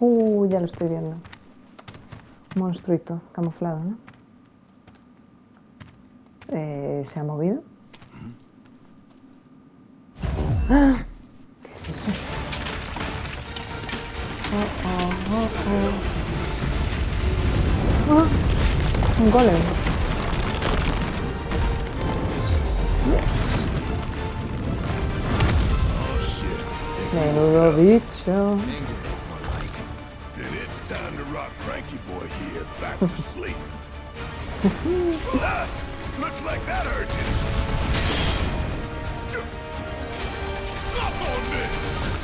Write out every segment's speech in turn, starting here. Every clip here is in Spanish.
Uh, ya lo estoy viendo. Monstruito, camuflado, ¿no? Eh, ¿Se ha movido? ¡Ah! ¿Qué es eso? Oh, oh, oh, oh. ¡Ah! Un golem. Menudo bicho. Time to rock Cranky Boy here back to sleep. ah, looks like that hurt you. Stop on this.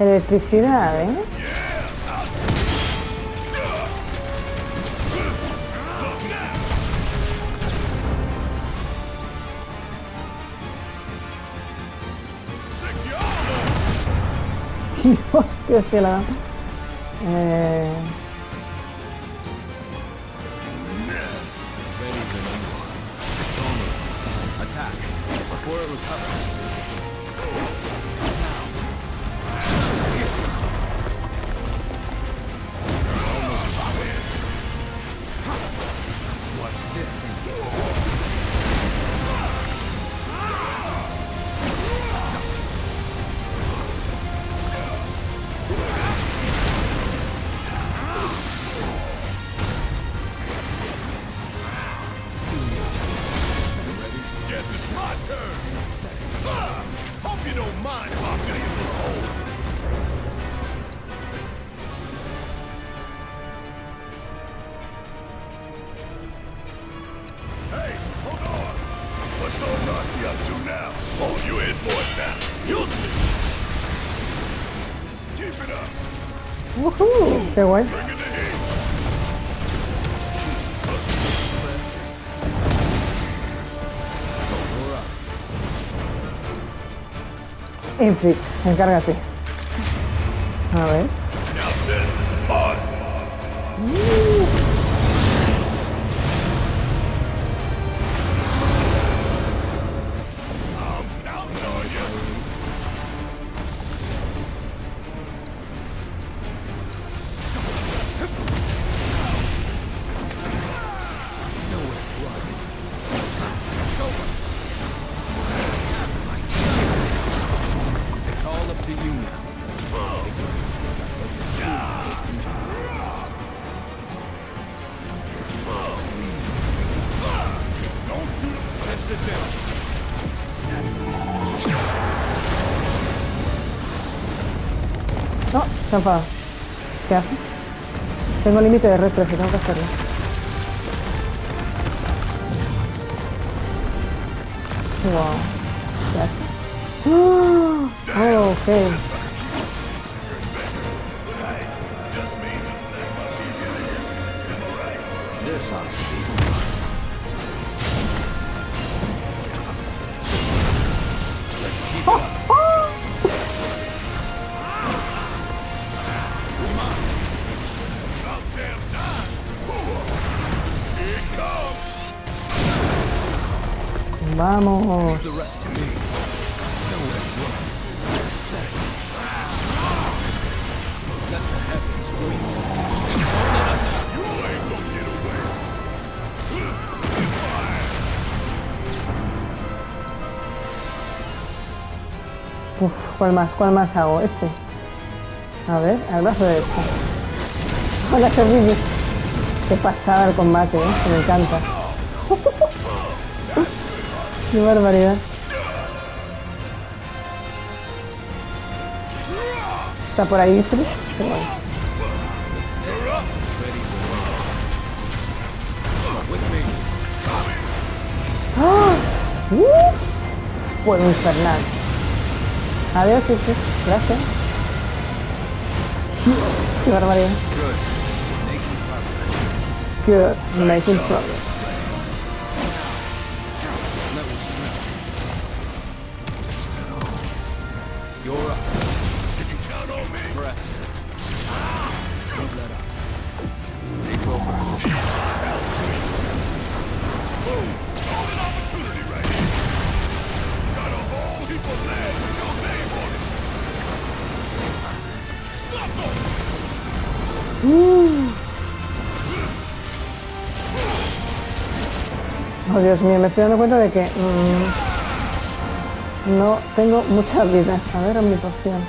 Electricidad, ¿eh? Dios, qué hostia la. Eh, Hey, hold on. What's old Rocky up to now? Oh, you in for it now. You'll see. Keep it up. ¡Woohoo! ¡Qué guay! Inflict, encárgate. A ver. No, se ha enfadado. ¿Qué hace? Tengo límite de reflejo, tengo que hacerlo. Wow. ¿Qué hace? Oh, ok. Vamos. Let the heavens weep. ¿Cuál más? ¿Cuál más hago? Este. A ver, al brazo derecho. Hola. Qué pasada el combate, ¿eh? Que me encanta. Qué barbaridad. Está por ahí. With me. ¡Ah! ¡Uh! Fuego infernal. Adiós, sí, sí. Gracias. Qué barbaridad. Good. Making progress. Oh Dios mío, me estoy dando cuenta de que mm, no tengo muchas vidas. A ver, mi poción.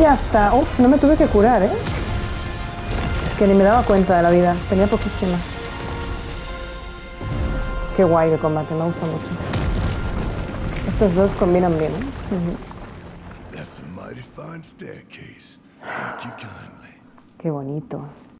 Ya está. Uf, no me tuve que curar, ¿eh? Que ni me daba cuenta de la vida. Tenía poquísima. Qué guay de combate, me gusta mucho. Estos dos combinan bien, ¿eh? Qué bonito.